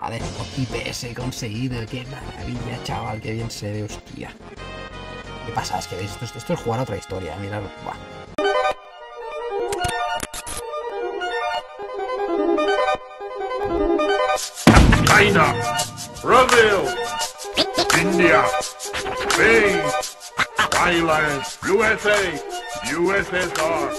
Vale, IPS conseguido, qué maravilla, chaval, qué bien se ve, hostia. ¿Qué pasa? Es que veis, esto, es jugar a otra historia, mirad. China, Brazil, India, Spain, Thailand, USA, USSR,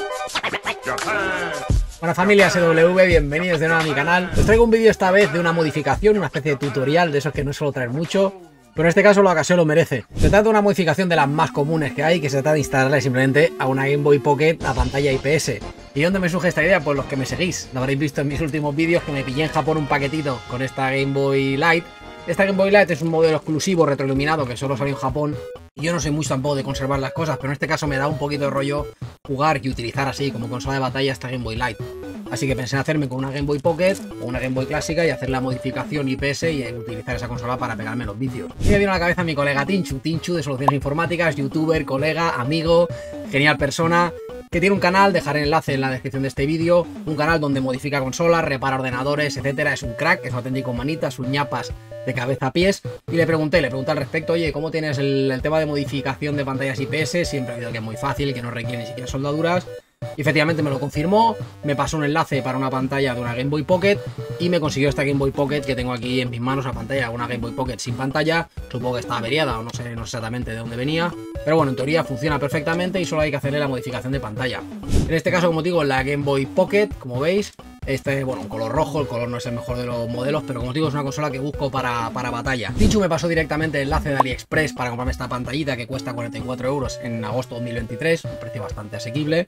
Japan. Buena familia SW, bienvenidos de nuevo a mi canal. Os traigo un vídeo esta vez de una modificación, una especie de tutorial de esos que no suelo traer mucho. Pero en este caso la ocasión lo merece. Se trata de una modificación de las más comunes que hay, que se trata de instalarle simplemente a una Game Boy Pocket la pantalla IPS. ¿Y dónde me surge esta idea? Pues los que me seguís. Lo habréis visto en mis últimos vídeos que me pillé en Japón un paquetito con esta Game Boy Lite. Esta Game Boy Lite es un modelo exclusivo retroiluminado que solo salió en Japón. Yo no soy mucho tampoco de conservar las cosas, pero en este caso me da un poquito de rollo jugar y utilizar así como consola de batalla esta Game Boy Lite. Así que pensé en hacerme con una Game Boy Pocket o una Game Boy clásica y hacer la modificación IPS y utilizar esa consola para pegarme los vicios. Y me vino a la cabeza mi colega Tinchu, Tinchu de Soluciones Informáticas, youtuber, colega, amigo, genial persona, que tiene un canal, dejaré el enlace en la descripción de este vídeo, un canal donde modifica consolas, repara ordenadores, etcétera, es un crack, es un auténtico manita, sus ñapas de cabeza a pies, y le pregunté, le pregunté al respecto, oye, ¿cómo tienes el, tema de modificación de pantallas IPS? Siempre he oído que es muy fácil, que no requiere ni siquiera soldaduras, y efectivamente me lo confirmó, me pasó un enlace para una pantalla de una Game Boy Pocket y me consiguió esta Game Boy Pocket que tengo aquí en mis manos, la pantalla, una Game Boy Pocket sin pantalla, supongo que está averiada o no sé, no exactamente de dónde venía, pero bueno, en teoría funciona perfectamente y solo hay que hacerle la modificación de pantalla. En este caso, como digo, la Game Boy Pocket, como veis, este, bueno, un color rojo, el color no es el mejor de los modelos, pero como digo, es una consola que busco para, para batalla. Dicho me pasó directamente el enlace de AliExpress para comprarme esta pantallita que cuesta 44 euros en agosto de 2023, un precio bastante asequible.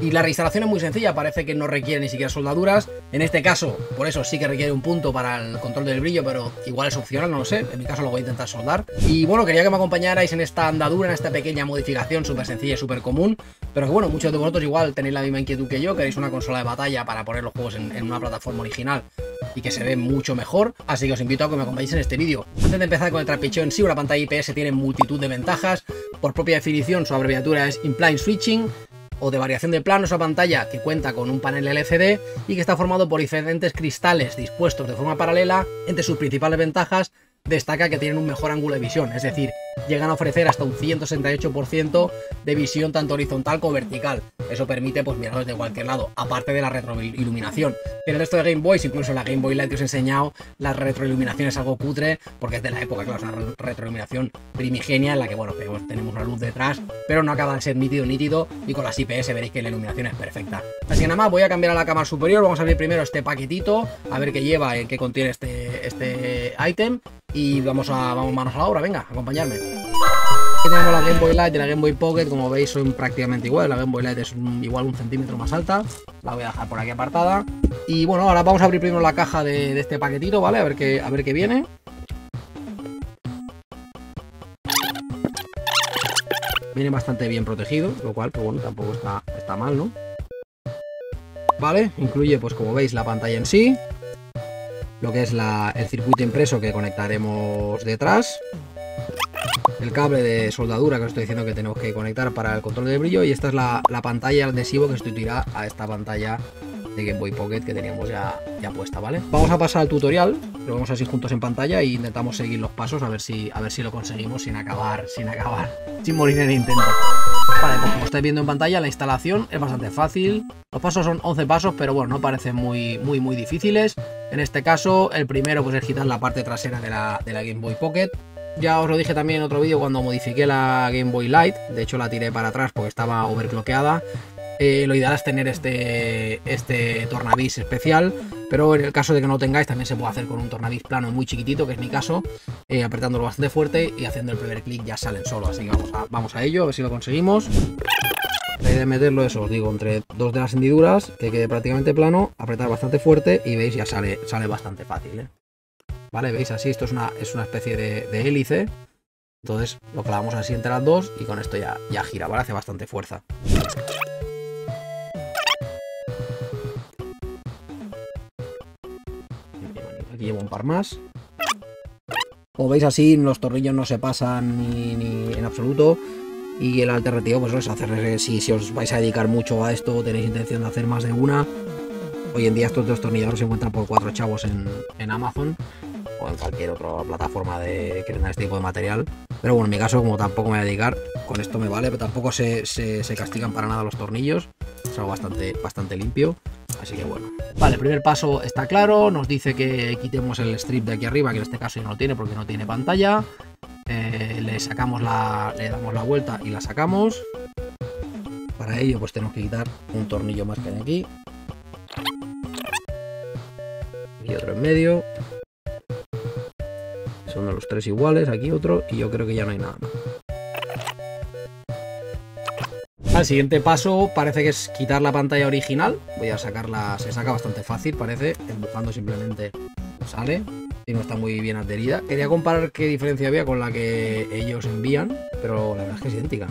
Y la reinstalación es muy sencilla, parece que no requiere ni siquiera soldaduras. En este caso, por eso sí que requiere un punto para el control del brillo, pero igual es opcional, no lo sé. En mi caso lo voy a intentar soldar. Y bueno, quería que me acompañarais en esta andadura, en esta pequeña modificación súper sencilla y súper común. Pero que bueno, muchos de vosotros igual tenéis la misma inquietud que yo, queréis una consola de batalla para poner los en, una plataforma original y que se ve mucho mejor, así que os invito a que me acompañéis en este vídeo. Antes de empezar con el trapicheo en sí, una pantalla IPS tiene multitud de ventajas, por propia definición su abreviatura es Impline Switching, o de variación de plano, esa pantalla que cuenta con un panel LCD y que está formado por diferentes cristales dispuestos de forma paralela. Entre sus principales ventajas destaca que tienen un mejor ángulo de visión, es decir, llegan a ofrecer hasta un 168% de visión tanto horizontal como vertical. Eso permite pues mirarlo desde cualquier lado, aparte de la retroiluminación. En el resto de Game Boys, incluso en la Game Boy Light que os he enseñado, la retroiluminación es algo cutre, porque es de la época, claro, es una retroiluminación primigenia en la que, bueno, tenemos una luz detrás, pero no acaba de ser nítido, nítido, y con las IPS veréis que la iluminación es perfecta. Así que nada más, voy a cambiar a la cámara superior, vamos a abrir primero este paquetito, a ver qué lleva, qué contiene este, este ítem, y vamos a vamos manos a la obra, venga, acompañarme. Aquí tenemos la Game Boy Light y la Game Boy Pocket, como veis son prácticamente iguales, la Game Boy Light es igual un centímetro más alta, la voy a dejar por aquí apartada. Y bueno, ahora vamos a abrir primero la caja de, de este paquetito, ¿vale? A ver qué, a ver qué viene. Viene bastante bien protegido, lo cual, pues bueno, tampoco está, está mal, ¿no? Vale, incluye, pues como veis, la pantalla en sí, lo que es el circuito impreso que conectaremos detrás, el cable de soldadura que os estoy diciendo que tenemos que conectar para el control de brillo y esta es la, la pantalla adhesivo que sustituirá a esta pantalla de Game Boy Pocket que teníamos ya, ya puesta, ¿vale? Vamos a pasar al tutorial, lo vamos así juntos en pantalla e intentamos seguir los pasos a ver si, a ver si lo conseguimos sin acabar, sin acabar, sin morir en el intento. Vale, pues como estáis viendo en pantalla, la instalación es bastante fácil. Los pasos son 11 pasos, pero bueno, no parecen muy, muy, muy difíciles. En este caso, el primero pues es quitar la parte trasera de la, de la Game Boy Pocket. Ya os lo dije también en otro vídeo cuando modifiqué la Game Boy Light. De hecho, la tiré para atrás porque estaba overclockeada. Eh, lo ideal es tener este, este tornavis especial, pero en el caso de que no lo tengáis también se puede hacer con un tornavis plano muy chiquitito, que es mi caso, eh, apretándolo bastante fuerte y haciendo el primer clic ya salen solo, así que vamos a, vamos a ello, a ver si lo conseguimos. La idea de meterlo, eso os digo, entre dos de las hendiduras, que quede prácticamente plano, apretar bastante fuerte y veis ya sale, sale bastante fácil. ¿eh? Vale, veis así, esto es una, es una especie de, de hélice. Entonces lo clavamos así entre las dos y con esto ya, ya gira, ¿vale? Hace bastante fuerza. Llevo un par más. Como veis así, los tornillos no se pasan ni, ni en absoluto. Y el alternativo, pues es hacer, si, si os vais a dedicar mucho a esto, tenéis intención de hacer más de una, Hoy en día estos destornilladores se encuentran por cuatro chavos en, en Amazon o en cualquier otra plataforma de que tenga este tipo de material. Pero bueno, en mi caso, como tampoco me voy a dedicar, con esto me vale, pero tampoco se, se, se castigan para nada los tornillos. Es algo bastante, bastante limpio. Así que bueno. Vale, primer paso está claro. Nos dice que quitemos el strip de aquí arriba, que en este caso ya no lo tiene porque no tiene pantalla. Eh, le sacamos la. le damos la vuelta y la sacamos. Para ello, pues tenemos que quitar un tornillo más que hay aquí. Y otro en medio. Son de los tres iguales, aquí otro, y yo creo que ya no hay nada más. El siguiente paso parece que es quitar la pantalla original. Voy a sacarla, se saca bastante fácil, parece. Empujando simplemente sale. Y no está muy bien adherida. Quería comparar qué diferencia había con la que ellos envían, pero la verdad es que es idéntica.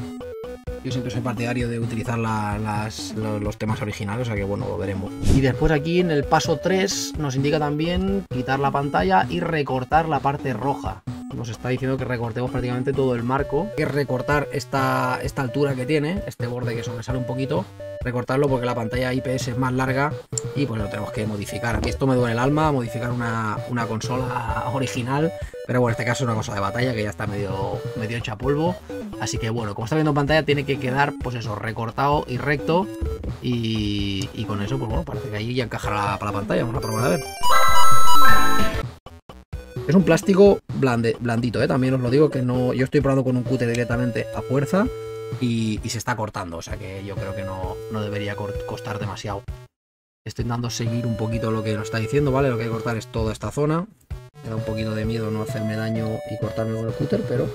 Yo siempre soy partidario de utilizar la- las- lo- los temas originales, o sea que bueno, lo veremos. Y después aquí en el paso 3 nos indica también quitar la pantalla y recortar la parte roja. Nos está diciendo que recortemos prácticamente todo el marco. Hay que recortar esta, esta altura que tiene, este borde que sobresale un poquito, recortarlo porque la pantalla IPS es más larga y pues lo tenemos que modificar. A mí esto me duele el alma, modificar una, una consola original, pero bueno, en este caso es una cosa de batalla que ya está medio, medio hecha polvo. Así que bueno, como está viendo en pantalla, tiene que quedar, pues eso, recortado y recto. Y, con eso, pues bueno, parece que ahí ya encajará para la pantalla. Vamos a probar a ver. Es un plástico blande- blandito, ¿eh? también os lo digo que no. Yo estoy probando con un cúter directamente a fuerza y, se está cortando, o sea que yo creo que no, debería costar demasiado. Estoy intentando seguir un poquito lo que nos está diciendo, ¿vale? Lo que hay que cortar es toda esta zona. Me da un poquito de miedo no hacerme daño y cortarme con el cúter, pero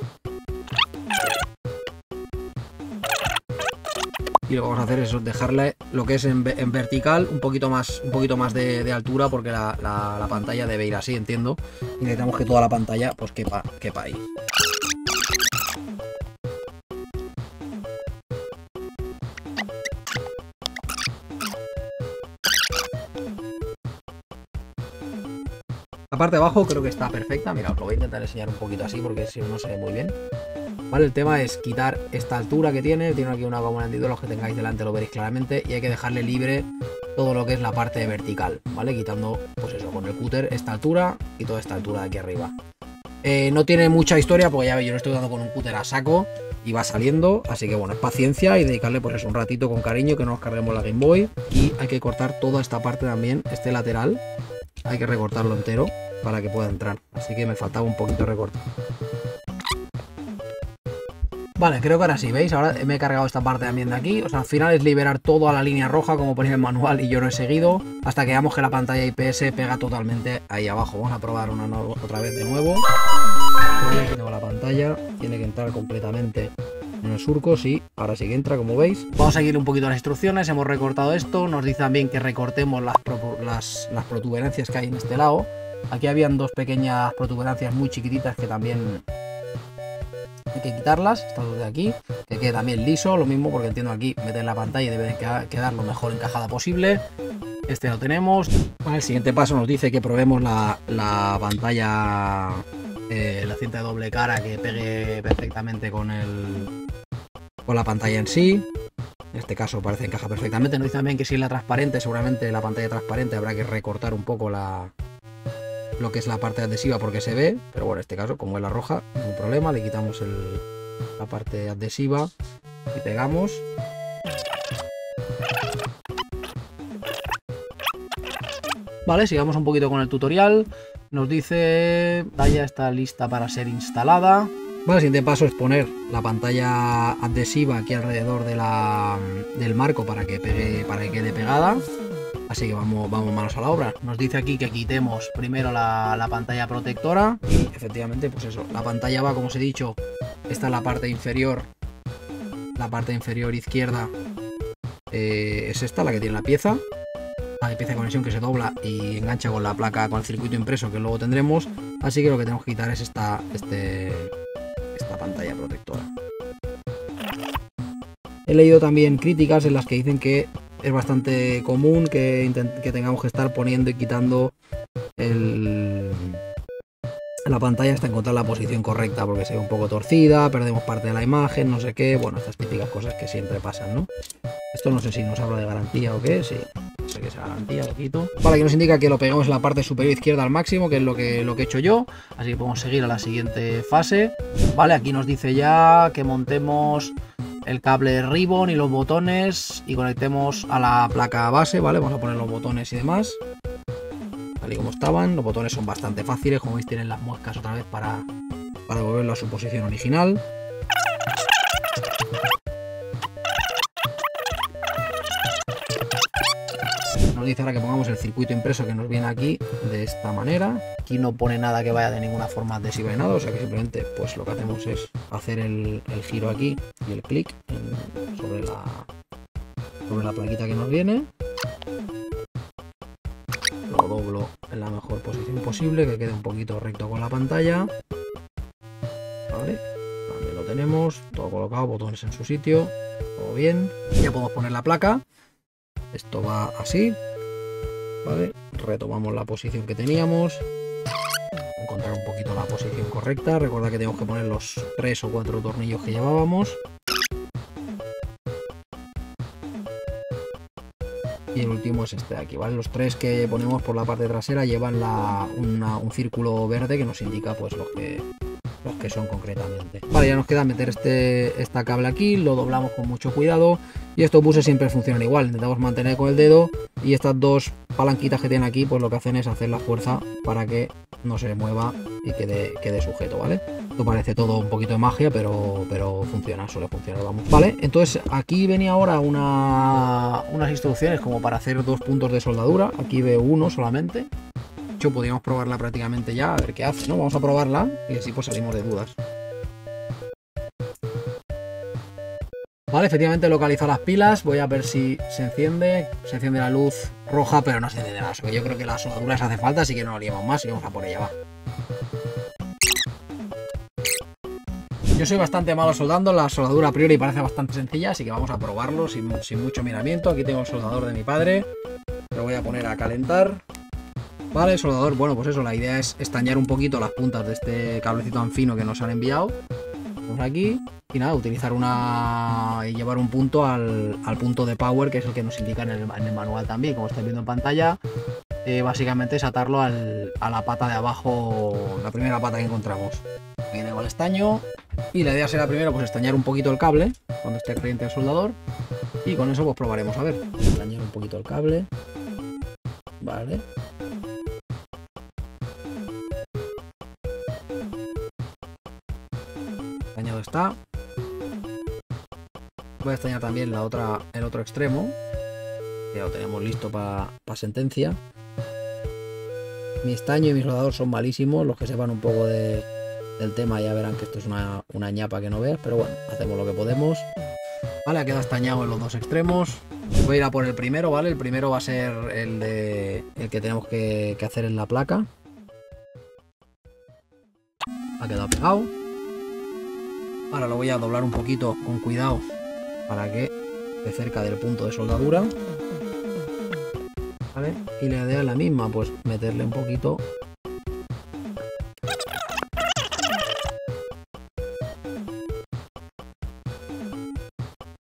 y lo que vamos a hacer es dejarle lo que es en, ve- en vertical un poquito más un poquito más de, altura porque la, la- la pantalla debe ir así entiendo. Y necesitamos que toda la pantalla pues quepa, quepa ahí. La parte de abajo creo que está perfecta. Mira os lo voy a intentar enseñar un poquito así porque si no no se ve muy bien Vale, el tema es quitar esta altura que tiene. Tiene aquí una de los que tengáis delante lo veréis claramente. Y hay que dejarle libre todo lo que es la parte vertical, ¿vale? Quitando, pues eso, con el cúter esta altura y toda esta altura de aquí arriba. Eh, no tiene mucha historia porque ya veis, yo lo estoy dando con un cúter a saco y va saliendo. Así que bueno, es paciencia y dedicarle pues eso, un ratito con cariño que no nos carguemos la Game Boy. Y hay que cortar toda esta parte también, este lateral. Hay que recortarlo entero para que pueda entrar. Así que me faltaba un poquito recorte. Vale, creo que ahora sí, ¿veis? Ahora me he cargado esta parte también de aquí. O sea, al final es liberar todo a la línea roja, como ponía el manual, y yo no he seguido, hasta que veamos que la pantalla IPS pega totalmente ahí abajo. Vamos a probar una otra vez de nuevo. Vale, aquí tengo la pantalla, tiene que entrar completamente en el surco, sí, ahora sí que entra, como veis. Vamos a seguir un poquito las instrucciones, hemos recortado esto, nos dice también que recortemos las, las protuberancias que hay en este lado. Aquí habían dos pequeñas protuberancias muy chiquititas que también hay que quitarlas, estas dos de aquí, que quede también liso, lo mismo porque entiendo aquí meter la pantalla y debe de quedar, lo mejor encajada posible. Este lo tenemos. El siguiente paso nos dice que probemos la, la pantalla, eh, la cinta de doble cara que pegue perfectamente con el con la pantalla en sí. En este caso parece encaja perfectamente. Nos dice también que si la transparente, seguramente la pantalla transparente habrá que recortar un poco la, lo que es la parte adhesiva porque se ve, pero bueno, en este caso, como es la roja, no hay problema, le quitamos la parte adhesiva y pegamos. Vale, sigamos un poquito con el tutorial. Nos dice, pantalla está lista para ser instalada. Vale, el siguiente paso es poner la pantalla adhesiva aquí alrededor del marco para que pegue, para que quede pegada. Así que vamos, manos a la obra. Nos dice aquí que quitemos primero la, la pantalla protectora. Y efectivamente, pues eso, la pantalla va, como os he dicho, esta es la parte inferior. La parte inferior izquierda eh, es esta, la que tiene la pieza. La pieza de conexión que se dobla y engancha con la placa, con el circuito impreso que luego tendremos. Así que lo que tenemos que quitar es esta, este, esta pantalla protectora. He leído también críticas en las que dicen que es bastante común que, que tengamos que estar poniendo y quitando el, la pantalla hasta encontrar la posición correcta porque se ve un poco torcida, perdemos parte de la imagen, no sé qué, bueno, estas típicas cosas que siempre pasan, ¿no? Esto no sé si nos habla de garantía o qué, sí. sé qué será garantía, lo quito. Vale, que nos indica que lo pegamos en la parte superior izquierda al máximo, que es lo que, lo que he hecho yo. Así que podemos seguir a la siguiente fase. Vale, aquí nos dice ya que montemos el cable ribbon y los botones y conectemos a la placa base, ¿vale? Vamos a poner los botones y demás. Tal y como estaban, los botones son bastante fáciles, como veis tienen las muescas otra vez para, para devolverlo a su posición original. Nos dice ahora que pongamos el circuito impreso que nos viene aquí de esta manera. Aquí no pone nada que vaya de ninguna forma nada, o sea que simplemente pues lo que hacemos es hacer el, el giro aquí y el clic sobre la sobre la plaquita que nos viene. Lo doblo en la mejor posición posible, que quede un poquito recto con la pantalla. Vale, también lo tenemos, todo colocado, botones en su sitio, todo bien. Ya podemos poner la placa. Esto va así, Retomamos la posición que teníamos. Encontrar un poquito la posición correcta. Recuerda que tenemos que poner los tres o cuatro tornillos que llevábamos. Y el último es este de aquí, ¿vale? Los tres que ponemos por la parte trasera llevan un círculo verde que nos indica pues los que, los que son concretamente. Vale, ya nos queda meter este esta cable aquí, lo doblamos con mucho cuidado y estos buses siempre funcionan igual. Intentamos mantener con el dedo y estas dos palanquitas que tienen aquí pues lo que hacen es hacer la fuerza para que no se mueva y quede, quede sujeto, ¿vale? Esto parece todo un poquito de magia, pero, pero funciona, suele funcionar, vamos. Vale, entonces aquí venía ahora una, unas instrucciones como para hacer dos puntos de soldadura. Aquí veo uno solamente. De hecho, podríamos probarla prácticamente ya, a ver qué hace, ¿no? Vamos a probarla y así pues salimos de dudas. Vale, efectivamente localiza las pilas. Voy a ver si se enciende. Se enciende la luz roja, pero no se enciende nada. Yo creo que la soldadura se hace falta, así que no lo liamos más y vamos a por ella, va. Yo soy bastante malo soldando, la soldadura a priori parece bastante sencilla, así que vamos a probarlo sin, sin mucho miramiento. Aquí tengo el soldador de mi padre, lo voy a poner a calentar. Vale, el soldador, bueno, pues eso, la idea es estañar un poquito las puntas de este cablecito tan fino que nos han enviado. Aquí y nada, utilizar una y llevar un punto al, al punto de power, que es el que nos indica en el, en el manual también, como estáis viendo en pantalla. Eh, básicamente es atarlo al- a la pata de abajo, la primera pata que encontramos. Aquí tengo el estaño y la idea será primero pues estañar un poquito el cable cuando esté caliente el soldador y con eso pues probaremos a ver. Estañar un poquito el cable. Vale. Voy a estañar también la otra, el otro extremo. Ya lo tenemos listo para sentencia. Mi estaño y mi soldador son malísimos. Los que sepan un poco de, del tema ya verán que esto es una, una ñapa que no veas. Pero bueno, hacemos lo que podemos. Vale, ha quedado estañado en los dos extremos. Voy a ir a por el primero, ¿vale? El primero va a ser el de el que tenemos que, que hacer en la placa. Ha quedado pegado. Ahora lo voy a doblar un poquito con cuidado para que esté cerca del punto de soldadura. ¿Vale? Y la idea es la misma, pues meterle un poquito.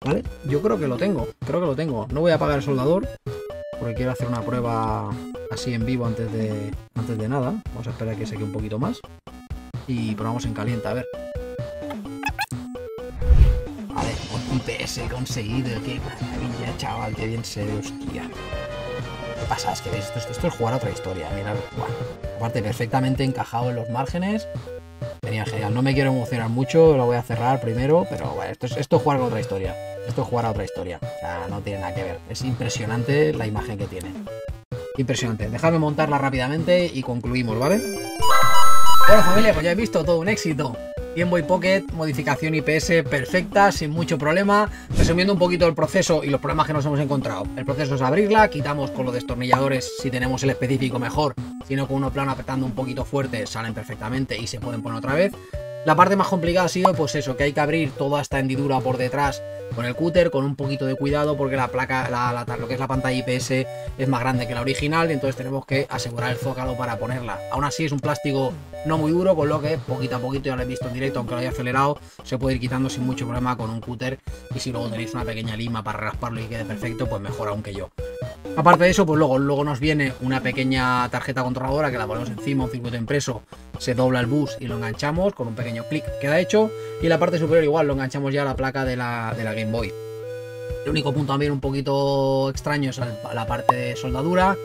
¿Vale? Yo creo que lo tengo, creo que lo tengo. No voy a apagar el soldador porque quiero hacer una prueba así en vivo antes de, antes de nada. Vamos a esperar a que seque un poquito más. Y probamos en caliente, a ver. IPS conseguido, qué maravilla, chaval, qué bien se ve, hostia. ¿Qué pasa? Es que esto, esto- es jugar a otra historia, mirad, buah. Aparte, perfectamente encajado en los márgenes. Tenía genial, no me quiero emocionar mucho, lo voy a cerrar primero, pero bueno, esto es, esto es jugar con otra historia. Esto es jugar a otra historia. O sea, no tiene nada que ver. Es impresionante la imagen que tiene. Impresionante. Dejadme montarla rápidamente y concluimos, ¿vale? Bueno familia, pues ya he visto todo un éxito. Game Boy Pocket, modificación IPS perfecta, sin mucho problema. Resumiendo un poquito el proceso y los problemas que nos hemos encontrado. El proceso es abrirla, quitamos con los destornilladores si tenemos el específico mejor, sino con uno plano apretando un poquito fuerte salen perfectamente y se pueden poner otra vez. La parte más complicada ha sido pues eso, que hay que abrir toda esta hendidura por detrás con el cúter, con un poquito de cuidado porque la placa, la- la- lo que es la pantalla IPS es más grande que la original y entonces tenemos que asegurar el zócalo para ponerla. Aún así es un plástico no muy duro, con lo que poquito a poquito, ya lo he visto en directo, aunque lo haya acelerado, se puede ir quitando sin mucho problema con un cúter y si luego tenéis una pequeña lima para rasparlo y quede perfecto, pues mejor aún que yo. Aparte de eso, pues luego, luego nos viene una pequeña tarjeta controladora que la ponemos encima, un circuito impreso, se dobla el bus y lo enganchamos con un pequeño clic, queda hecho. Y la parte superior igual, lo enganchamos ya a la placa de la, de la Game Boy. El único punto también un poquito extraño es la parte de soldadura.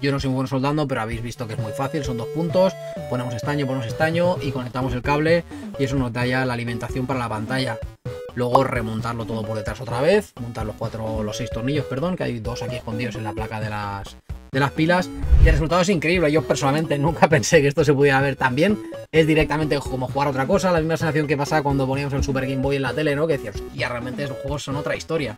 Yo no soy muy bueno soldando, pero habéis visto que es muy fácil, son dos puntos, ponemos estaño, ponemos estaño y conectamos el cable y eso nos da ya la alimentación para la pantalla. Luego remontarlo todo por detrás otra vez, montar los cuatro, los seis tornillos, perdón, que hay dos aquí escondidos en la placa de las, de las pilas. Y el resultado es increíble. Yo personalmente nunca pensé que esto se pudiera ver tan bien. Es directamente como jugar otra cosa, la misma sensación que pasa cuando poníamos el Super Game Boy en la tele, ¿no? Que decías, ya realmente los juegos son otra historia.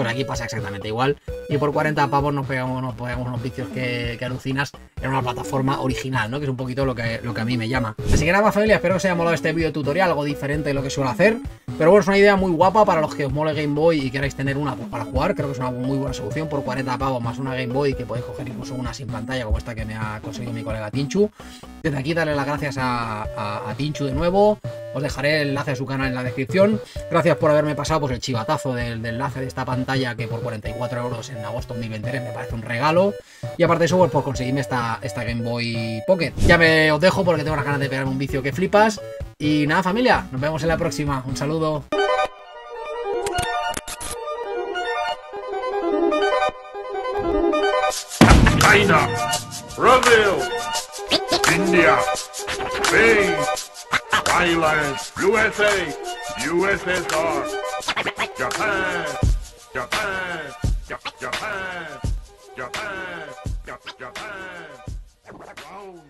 Pues aquí pasa exactamente igual. Y por 40 pavos nos pegamos, nos pegamos unos vicios que, alucinas en una plataforma original, ¿no? Que es un poquito lo que, lo que a mí me llama. Así que nada, familia, espero que os haya molado este vídeo tutorial, algo diferente de lo que suelo hacer. Pero bueno, es una idea muy guapa para los que os mole Game Boy y queráis tener una pues, para jugar. Creo que es una muy buena solución por 40 pavos más una Game Boy que podéis coger incluso una sin pantalla como esta que me ha conseguido mi colega Tinchu. Desde aquí darle las gracias a, a Tinchu de nuevo. Os dejaré el enlace a su canal en la descripción. Gracias por haberme pasado pues, el chivatazo del, enlace de esta pantalla que por 44 euros en agosto de 2023 me parece un regalo. Y aparte de eso, pues por conseguirme esta, esta Game Boy Pocket. Ya me os dejo porque tengo las ganas de pegarme un vicio que flipas. Y nada familia, nos vemos en la próxima. Un saludo. China, Brazil, India, Thailand, USA, USSR, Japan, Japan, Japan, Japan, Japan. Round one.